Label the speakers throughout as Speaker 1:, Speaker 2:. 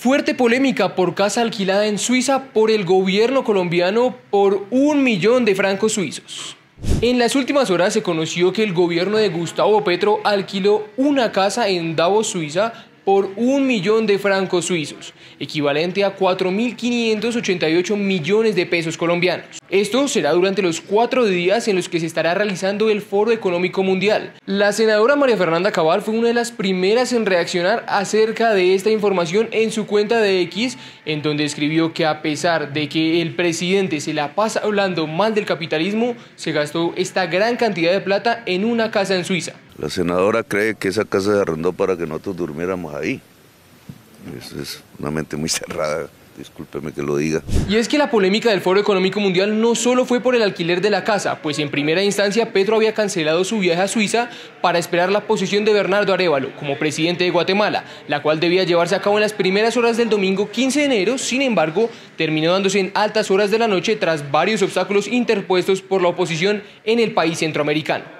Speaker 1: Fuerte polémica por casa alquilada en Suiza por el gobierno colombiano por un millón de francos suizos. En las últimas horas se conoció que el gobierno de Gustavo Petro alquiló una casa en Davos, Suiza, por un millón de francos suizos, equivalente a 4.588 millones de pesos colombianos. Esto será durante los cuatro días en los que se estará realizando el Foro Económico Mundial. La senadora María Fernanda Cabal fue una de las primeras en reaccionar acerca de esta información en su cuenta de X, en donde escribió que a pesar de que el presidente se la pasa hablando mal del capitalismo, se gastó esta gran cantidad de plata en una casa en Suiza.
Speaker 2: La senadora cree que esa casa se arrendó para que nosotros durmiéramos ahí. Eso es una mente muy cerrada discúlpeme que lo diga.
Speaker 1: Y es que la polémica del Foro Económico Mundial no solo fue por el alquiler de la casa, pues en primera instancia Petro había cancelado su viaje a Suiza para esperar la posición de Bernardo Arevalo como presidente de Guatemala, la cual debía llevarse a cabo en las primeras horas del domingo 15 de enero, sin embargo, terminó dándose en altas horas de la noche tras varios obstáculos interpuestos por la oposición en el país centroamericano.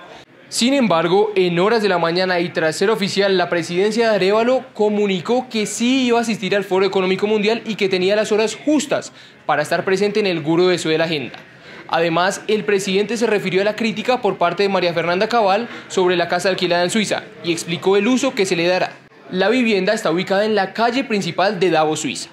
Speaker 1: Sin embargo, en horas de la mañana y tras ser oficial, la presidencia de Arevalo comunicó que sí iba a asistir al Foro Económico Mundial y que tenía las horas justas para estar presente en el grueso de la agenda. Además, el presidente se refirió a la crítica por parte de María Fernanda Cabal sobre la casa alquilada en Suiza y explicó el uso que se le dará. La vivienda está ubicada en la calle principal de Davos, Suiza.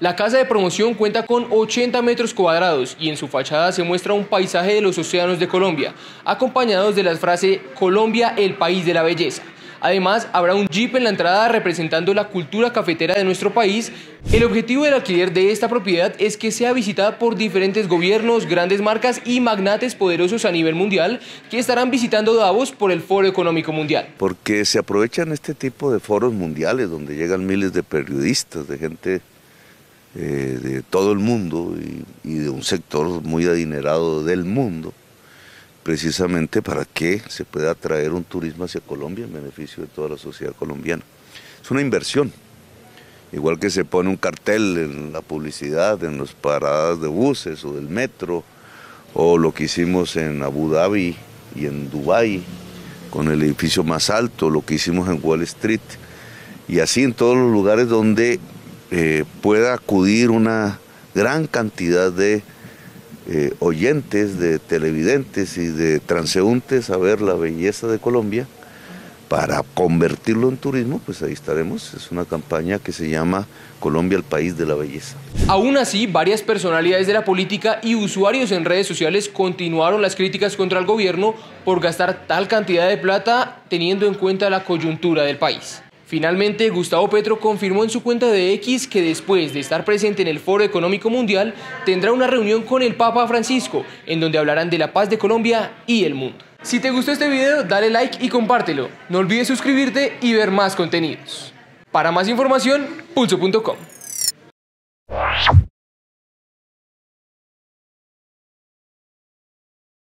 Speaker 1: La casa de promoción cuenta con 80 metros cuadrados y en su fachada se muestra un paisaje de los océanos de Colombia, acompañados de la frase Colombia, el país de la belleza. Además, habrá un jeep en la entrada representando la cultura cafetera de nuestro país. El objetivo del alquiler de esta propiedad es que sea visitada por diferentes gobiernos, grandes marcas y magnates poderosos a nivel mundial que estarán visitando Davos por el Foro Económico Mundial.
Speaker 2: Porque se aprovechan este tipo de foros mundiales donde llegan miles de periodistas, de gente eh, de todo el mundo y, de un sector muy adinerado del mundo, precisamente para que se pueda atraer un turismo hacia Colombia en beneficio de toda la sociedad colombiana. Es una inversión, igual que se pone un cartel en la publicidad, en las paradas de buses o del metro, o lo que hicimos en Abu Dhabi y en Dubái, con el edificio más alto, lo que hicimos en Wall Street, y así en todos los lugares donde eh, pueda acudir una gran cantidad de eh, oyentes, de televidentes y de transeúntes a ver la belleza de Colombia para convertirlo en turismo, pues ahí estaremos. Es una campaña que se llama Colombia, el país de la belleza.
Speaker 1: Aún así, varias personalidades de la política y usuarios en redes sociales continuaron las críticas contra el gobierno por gastar tal cantidad de plata teniendo en cuenta la coyuntura del país. Finalmente, Gustavo Petro confirmó en su cuenta de X que después de estar presente en el Foro Económico Mundial, tendrá una reunión con el Papa Francisco, en donde hablarán de la paz de Colombia y el mundo. Si te gustó este video, dale like y compártelo. No olvides suscribirte y ver más contenidos. Para más información, pulso.com.